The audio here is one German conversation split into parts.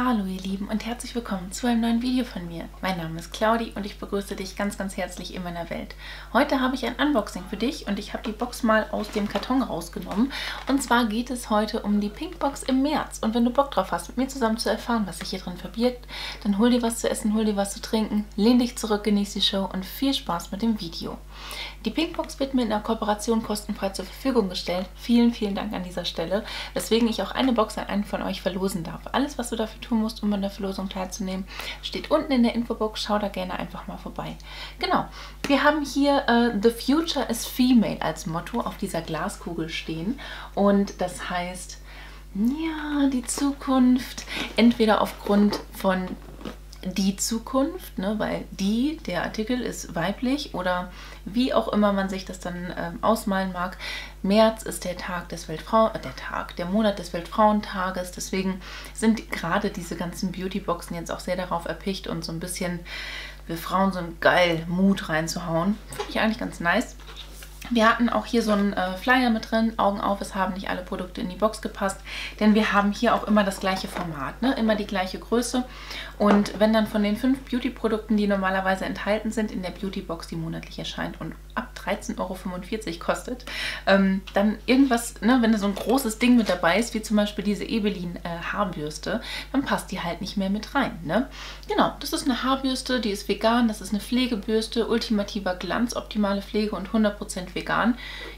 Hallo ihr Lieben und herzlich willkommen zu einem neuen Video von mir. Mein Name ist Claudi und ich begrüße dich ganz ganz herzlich in meiner Welt. Heute habe ich ein Unboxing für dich und ich habe die Box mal aus dem Karton rausgenommen. Und zwar geht es heute um die Pinkbox im März. Und wenn du Bock drauf hast, mit mir zusammen zu erfahren, was sich hier drin verbirgt, dann hol dir was zu essen, hol dir was zu trinken, lehn dich zurück, genieß die Show und viel Spaß mit dem Video. Die Pinkbox wird mir in der Kooperation kostenfrei zur Verfügung gestellt. Vielen, vielen Dank an dieser Stelle, weswegen ich auch eine Box an einen von euch verlosen darf. Alles, was du dafür tun musst, um an der Verlosung teilzunehmen, steht unten in der Infobox. Schau da gerne einfach mal vorbei. Genau, wir haben hier uh, The Future is Female als Motto auf dieser Glaskugel stehen. Und das heißt, ja, die Zukunft entweder aufgrund von die Zukunft, ne, weil die, der Artikel ist weiblich oder wie auch immer man sich das dann äh, ausmalen mag. März ist der Tag des Weltfrau äh, der Tag, der Monat des Weltfrauentages. Deswegen sind gerade diese ganzen Beautyboxen jetzt auch sehr darauf erpicht und so ein bisschen wir Frauen so einen geil Mut reinzuhauen. Finde ich eigentlich ganz nice. Wir hatten auch hier so einen äh, Flyer mit drin, Augen auf, es haben nicht alle Produkte in die Box gepasst, denn wir haben hier auch immer das gleiche Format, ne? immer die gleiche Größe und wenn dann von den fünf Beauty-Produkten, die normalerweise enthalten sind in der Beauty-Box, die monatlich erscheint und ab 13,45 Euro kostet, ähm, dann irgendwas, ne, wenn da so ein großes Ding mit dabei ist, wie zum Beispiel diese Ebelin äh, Haarbürste, dann passt die halt nicht mehr mit rein. Ne? Genau, das ist eine Haarbürste, die ist vegan, das ist eine Pflegebürste, ultimativer Glanz, optimale Pflege und 100% vegan.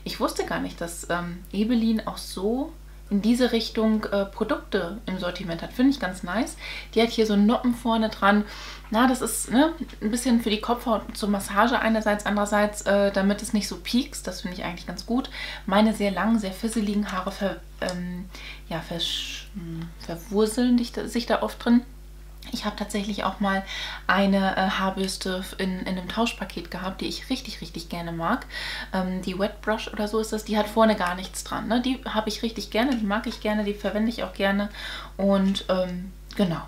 Ich wusste gar nicht, dass ähm, Ebelin auch so in diese Richtung äh, Produkte im Sortiment hat. Finde ich ganz nice. Die hat hier so Noppen vorne dran. Na, das ist ne, ein bisschen für die Kopfhaut zur Massage einerseits, andererseits, äh, damit es nicht so piekst. Das finde ich eigentlich ganz gut. Meine sehr langen, sehr fisseligen Haare ver, ähm, ja, hm, verwurzeln sich da oft drin. Ich habe tatsächlich auch mal eine äh, Haarbürste in, in einem Tauschpaket gehabt, die ich richtig, richtig gerne mag. Ähm, die Wet Brush oder so ist das. Die hat vorne gar nichts dran. Ne? Die habe ich richtig gerne, die mag ich gerne, die verwende ich auch gerne. Und ähm, genau.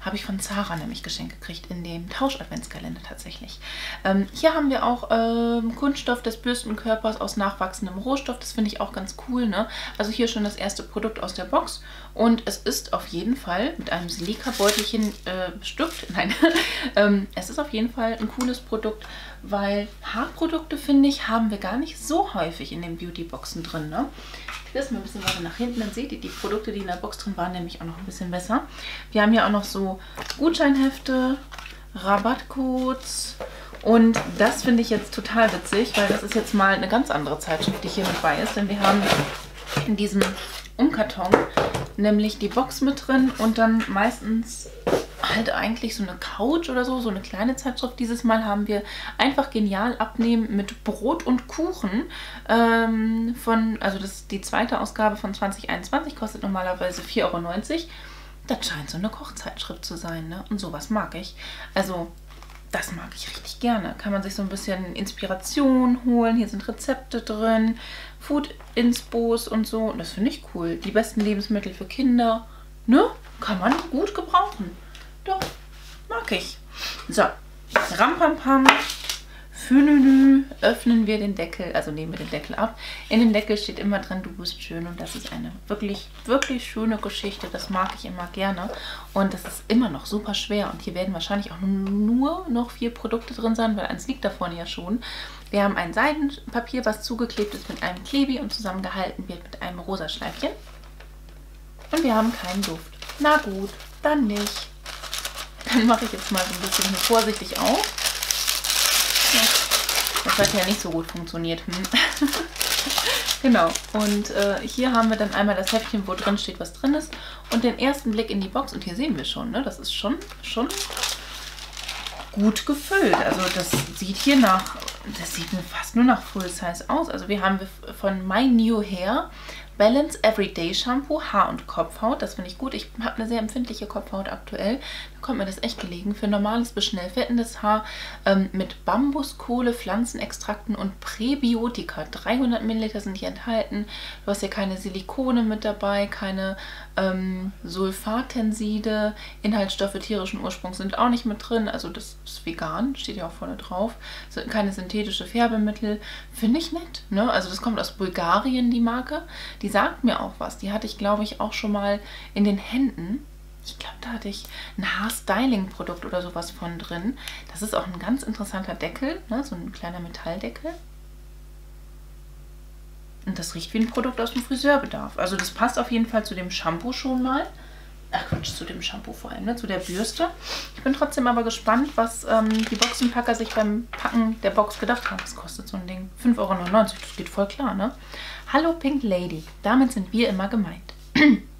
Habe ich von Zara nämlich geschenkt gekriegt in dem Tausch-Adventskalender tatsächlich. Ähm, hier haben wir auch ähm, Kunststoff des Bürstenkörpers aus nachwachsendem Rohstoff. Das finde ich auch ganz cool. Ne? Also hier schon das erste Produkt aus der Box. Und es ist auf jeden Fall mit einem Silika-Beutelchen äh, bestückt. Nein, ähm, es ist auf jeden Fall ein cooles Produkt, weil Haarprodukte, finde ich, haben wir gar nicht so häufig in den Beauty-Boxen drin. Ne? Ich lasse mal ein bisschen weiter nach hinten, dann seht ihr die Produkte, die in der Box drin waren, nämlich auch noch ein bisschen besser. Wir haben hier auch noch so Gutscheinhefte, Rabattcodes und das finde ich jetzt total witzig, weil das ist jetzt mal eine ganz andere Zeitschrift, die hier mit bei ist. Denn wir haben in diesem Umkarton nämlich die Box mit drin und dann meistens halt eigentlich so eine Couch oder so, so eine kleine Zeitschrift. Dieses Mal haben wir einfach genial abnehmen mit Brot und Kuchen ähm, von, also das ist die zweite Ausgabe von 2021, kostet normalerweise 4,90 Euro. Das scheint so eine Kochzeitschrift zu sein, ne? Und sowas mag ich. Also das mag ich richtig gerne. Kann man sich so ein bisschen Inspiration holen. Hier sind Rezepte drin, Food-Inspos und so. Das finde ich cool. Die besten Lebensmittel für Kinder. Ne? Kann man gut gebrauchen. Doch, mag ich. So, Rampampam. Fülülü, öffnen wir den Deckel, also nehmen wir den Deckel ab. In dem Deckel steht immer drin, du bist schön und das ist eine wirklich, wirklich schöne Geschichte. Das mag ich immer gerne und das ist immer noch super schwer und hier werden wahrscheinlich auch nur noch vier Produkte drin sein, weil eins liegt da vorne ja schon. Wir haben ein Seidenpapier, was zugeklebt ist mit einem Klebi und zusammengehalten wird mit einem rosa Schleifchen. Und wir haben keinen Duft. Na gut, dann nicht. Dann mache ich jetzt mal so ein bisschen vorsichtig auf. Das hat ja nicht so gut funktioniert. Hm. genau. Und äh, hier haben wir dann einmal das Heftchen, wo drin steht, was drin ist. Und den ersten Blick in die Box. Und hier sehen wir schon, ne? Das ist schon, schon gut gefüllt. Also das sieht hier nach, das sieht fast nur nach Full Size aus. Also wir haben von My New Hair Balance Everyday Shampoo, Haar- und Kopfhaut. Das finde ich gut. Ich habe eine sehr empfindliche Kopfhaut aktuell. Kommt mir das echt gelegen. Für normales bis schnell fettendes Haar ähm, mit Bambuskohle, Pflanzenextrakten und Präbiotika. 300 Milliliter sind hier enthalten. Du hast hier keine Silikone mit dabei, keine ähm, Sulfatenside. Inhaltsstoffe tierischen Ursprungs sind auch nicht mit drin. Also das ist vegan, steht ja auch vorne drauf. Sind keine synthetische Färbemittel. Finde ich nett. Ne? Also das kommt aus Bulgarien, die Marke. Die sagt mir auch was. Die hatte ich, glaube ich, auch schon mal in den Händen. Ich glaube, da hatte ich ein Haarstyling-Produkt oder sowas von drin. Das ist auch ein ganz interessanter Deckel, ne? so ein kleiner Metalldeckel. Und das riecht wie ein Produkt aus dem Friseurbedarf. Also das passt auf jeden Fall zu dem Shampoo schon mal. Ach Quatsch, zu dem Shampoo vor allem, ne? zu der Bürste. Ich bin trotzdem aber gespannt, was ähm, die Boxenpacker sich beim Packen der Box gedacht haben. Was kostet so ein Ding? 5,99 Euro, das geht voll klar, ne? Hallo Pink Lady, damit sind wir immer gemeint.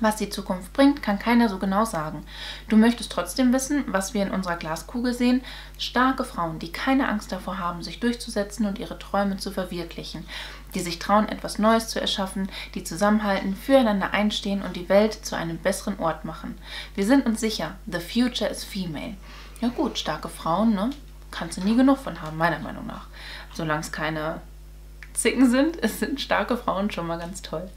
Was die Zukunft bringt, kann keiner so genau sagen. Du möchtest trotzdem wissen, was wir in unserer Glaskugel sehen. Starke Frauen, die keine Angst davor haben, sich durchzusetzen und ihre Träume zu verwirklichen. Die sich trauen, etwas Neues zu erschaffen, die zusammenhalten, füreinander einstehen und die Welt zu einem besseren Ort machen. Wir sind uns sicher, the future is female. Ja gut, starke Frauen, ne? Kannst du nie genug von haben, meiner Meinung nach. Solange es keine Zicken sind, es sind starke Frauen schon mal ganz toll.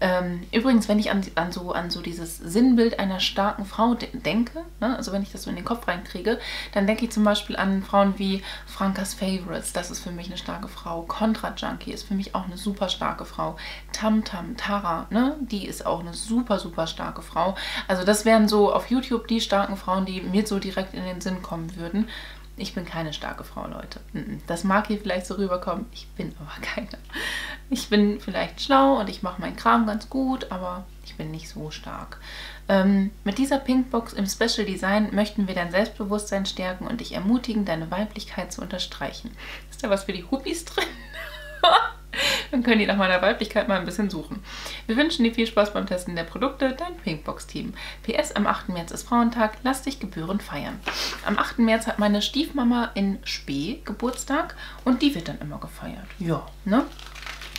Ähm, übrigens, wenn ich an, an, so, an so dieses Sinnbild einer starken Frau de denke, ne, also wenn ich das so in den Kopf reinkriege, dann denke ich zum Beispiel an Frauen wie Frankas Favorites, das ist für mich eine starke Frau. Contra Junkie ist für mich auch eine super starke Frau. Tam Tam, Tara, ne, die ist auch eine super, super starke Frau. Also das wären so auf YouTube die starken Frauen, die mir so direkt in den Sinn kommen würden. Ich bin keine starke Frau, Leute. Das mag hier vielleicht so rüberkommen. Ich bin aber keine. Ich bin vielleicht schlau und ich mache meinen Kram ganz gut, aber ich bin nicht so stark. Ähm, mit dieser Pinkbox im Special Design möchten wir dein Selbstbewusstsein stärken und dich ermutigen, deine Weiblichkeit zu unterstreichen. Ist da was für die Huppies drin? Dann können die nach meiner Weiblichkeit mal ein bisschen suchen. Wir wünschen dir viel Spaß beim Testen der Produkte, dein Pinkbox-Team. PS, am 8. März ist Frauentag, lass dich gebührend feiern. Am 8. März hat meine Stiefmama in Spee Geburtstag und die wird dann immer gefeiert. Ja, ne?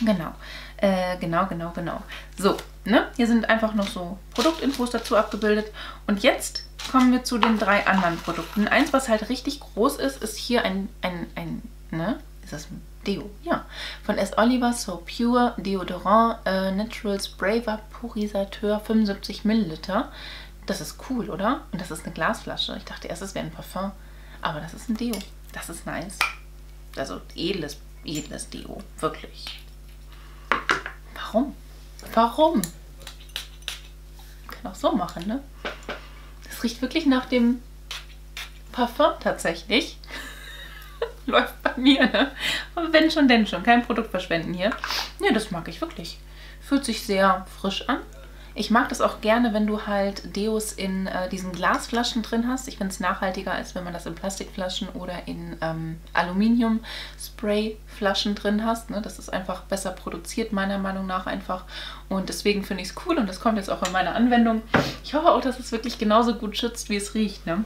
Genau. Äh, genau, genau, genau. So, ne? Hier sind einfach noch so Produktinfos dazu abgebildet. Und jetzt kommen wir zu den drei anderen Produkten. Eins, was halt richtig groß ist, ist hier ein, ein, ein, ne? Ist das ein Deo, ja. Von S. Oliver So Pure Deodorant äh, Natural Spray Vaporisateur 75 Milliliter. Das ist cool, oder? Und das ist eine Glasflasche. Ich dachte erst, es wäre ein Parfum. Aber das ist ein Deo. Das ist nice. Also edles, edles Deo. Wirklich. Warum? Warum? Kann auch so machen, ne? Das riecht wirklich nach dem Parfum tatsächlich. Läuft bei mir, ne? Aber wenn schon, denn schon. Kein Produkt verschwenden hier. Ne, das mag ich wirklich. Fühlt sich sehr frisch an. Ich mag das auch gerne, wenn du halt Deos in äh, diesen Glasflaschen drin hast. Ich finde es nachhaltiger, als wenn man das in Plastikflaschen oder in ähm, Aluminium-Spray-Flaschen drin hast. Ne? Das ist einfach besser produziert, meiner Meinung nach einfach. Und deswegen finde ich es cool und das kommt jetzt auch in meine Anwendung. Ich hoffe auch, dass es wirklich genauso gut schützt, wie es riecht. Ne?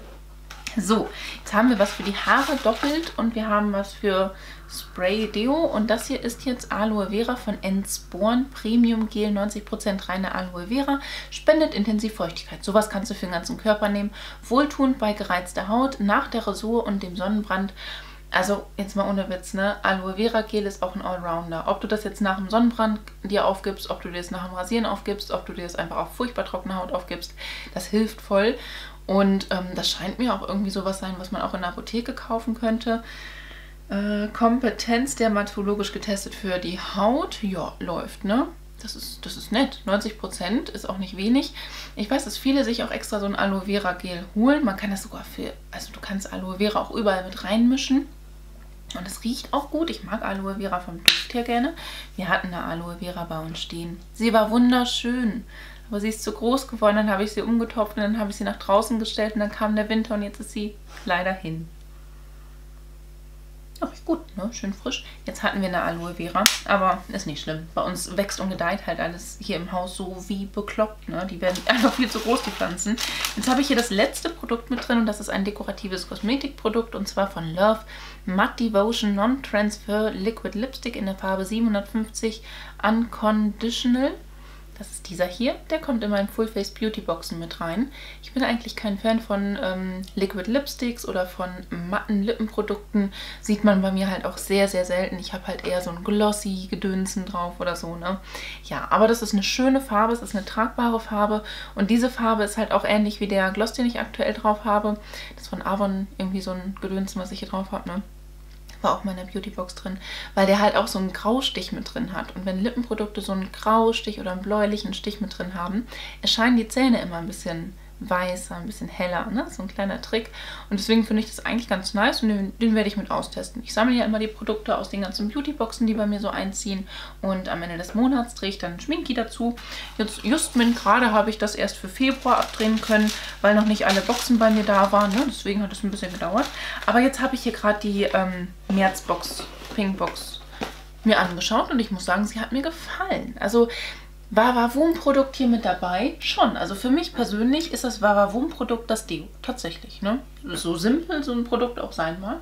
So, jetzt haben wir was für die Haare doppelt und wir haben was für Spray Deo. Und das hier ist jetzt Aloe Vera von Ensporn Premium Gel, 90% reine Aloe Vera, spendet intensiv Feuchtigkeit. Sowas kannst du für den ganzen Körper nehmen. Wohltuend bei gereizter Haut, nach der Rasur und dem Sonnenbrand. Also jetzt mal ohne Witz, ne? Aloe Vera Gel ist auch ein Allrounder. Ob du das jetzt nach dem Sonnenbrand dir aufgibst, ob du dir das nach dem Rasieren aufgibst, ob du dir das einfach auf furchtbar trockene Haut aufgibst, das hilft voll. Und ähm, das scheint mir auch irgendwie sowas sein, was man auch in der Apotheke kaufen könnte. Äh, Kompetenz dermatologisch getestet für die Haut. Ja, läuft, ne? Das ist, das ist nett. 90% ist auch nicht wenig. Ich weiß, dass viele sich auch extra so ein Aloe Vera Gel holen. Man kann das sogar für, also du kannst Aloe Vera auch überall mit reinmischen. Und es riecht auch gut. Ich mag Aloe Vera vom Duft her gerne. Wir hatten eine Aloe Vera bei uns stehen. Sie war wunderschön. Aber sie ist zu groß geworden, dann habe ich sie umgetopft und dann habe ich sie nach draußen gestellt und dann kam der Winter und jetzt ist sie leider hin. Ach, gut, ne? Schön frisch. Jetzt hatten wir eine Aloe Vera, aber ist nicht schlimm. Bei uns wächst und gedeiht halt alles hier im Haus so wie bekloppt, ne? Die werden einfach viel zu groß, die Pflanzen. Jetzt habe ich hier das letzte Produkt mit drin und das ist ein dekoratives Kosmetikprodukt und zwar von Love Matte Devotion Non-Transfer Liquid Lipstick in der Farbe 750 Unconditional. Das ist dieser hier. Der kommt in meinen Full Face Beauty Boxen mit rein. Ich bin eigentlich kein Fan von ähm, Liquid Lipsticks oder von matten Lippenprodukten. Sieht man bei mir halt auch sehr, sehr selten. Ich habe halt eher so ein glossy Gedönsen drauf oder so, ne? Ja, aber das ist eine schöne Farbe. Es ist eine tragbare Farbe. Und diese Farbe ist halt auch ähnlich wie der Gloss, den ich aktuell drauf habe. Das ist von Avon irgendwie so ein Gedönsen, was ich hier drauf habe, ne? War auch meiner Beautybox drin, weil der halt auch so einen Graustich mit drin hat. Und wenn Lippenprodukte so einen Graustich oder einen bläulichen Stich mit drin haben, erscheinen die Zähne immer ein bisschen weißer, ein bisschen heller. Ne? So ein kleiner Trick. Und deswegen finde ich das eigentlich ganz nice und den, den, werde ich mit austesten. Ich sammle ja immer die Produkte aus den ganzen Beautyboxen, die bei mir so einziehen. Und am Ende des Monats drehe ich dann Schminki dazu. Jetzt Justmin, gerade habe ich das erst für Februar abdrehen können, weil noch nicht alle Boxen bei mir da waren. Ne? Deswegen hat es ein bisschen gedauert. Aber jetzt habe ich hier gerade die ähm, Märzbox, Pinkbox mir angeschaut und ich muss sagen, sie hat mir gefallen. Also war Wavavum-Produkt hier mit dabei? Schon. Also für mich persönlich ist das Wavavum-Produkt das Deo. Tatsächlich. Ne? So simpel so ein Produkt auch sein mag.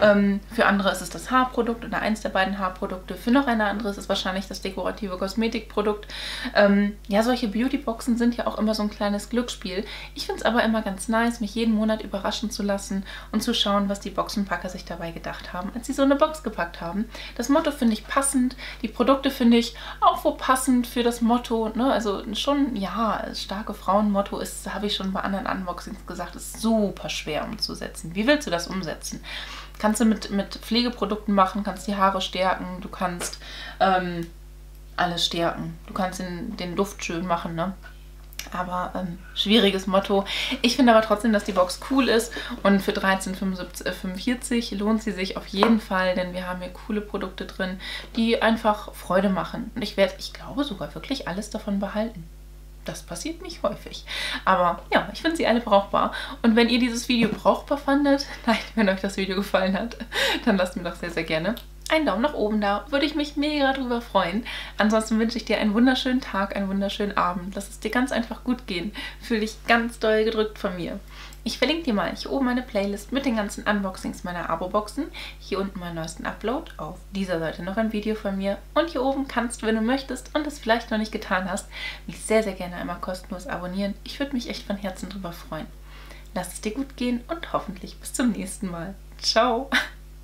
Ähm, für andere ist es das Haarprodukt oder eins der beiden Haarprodukte. Für noch eine andere ist es wahrscheinlich das dekorative Kosmetikprodukt. Ähm, ja, solche Beautyboxen sind ja auch immer so ein kleines Glücksspiel. Ich finde es aber immer ganz nice, mich jeden Monat überraschen zu lassen und zu schauen, was die Boxenpacker sich dabei gedacht haben, als sie so eine Box gepackt haben. Das Motto finde ich passend. Die Produkte finde ich auch wo passend für das Motto. Ne? Also schon, ja, starke Frauenmotto ist, habe ich schon bei anderen Unboxings gesagt, ist super schwer umzusetzen. Wie willst du das umsetzen? Kannst du mit, mit Pflegeprodukten machen, kannst die Haare stärken, du kannst ähm, alles stärken. Du kannst den, den Duft schön machen, ne? Aber ähm, schwieriges Motto. Ich finde aber trotzdem, dass die Box cool ist und für 13,45 äh, lohnt sie sich auf jeden Fall, denn wir haben hier coole Produkte drin, die einfach Freude machen. Und ich werde, ich glaube sogar wirklich alles davon behalten. Das passiert nicht häufig. Aber ja, ich finde sie alle brauchbar. Und wenn ihr dieses Video brauchbar fandet, nein, wenn euch das Video gefallen hat, dann lasst mir doch sehr, sehr gerne einen Daumen nach oben da. Würde ich mich mega drüber freuen. Ansonsten wünsche ich dir einen wunderschönen Tag, einen wunderschönen Abend. Lass es dir ganz einfach gut gehen. Fühl dich ganz doll gedrückt von mir. Ich verlinke dir mal hier oben meine Playlist mit den ganzen Unboxings meiner Abo-Boxen. Hier unten meinen neuesten Upload. Auf dieser Seite noch ein Video von mir. Und hier oben kannst du, wenn du möchtest und es vielleicht noch nicht getan hast, mich sehr, sehr gerne einmal kostenlos abonnieren. Ich würde mich echt von Herzen drüber freuen. Lass es dir gut gehen und hoffentlich bis zum nächsten Mal. Ciao!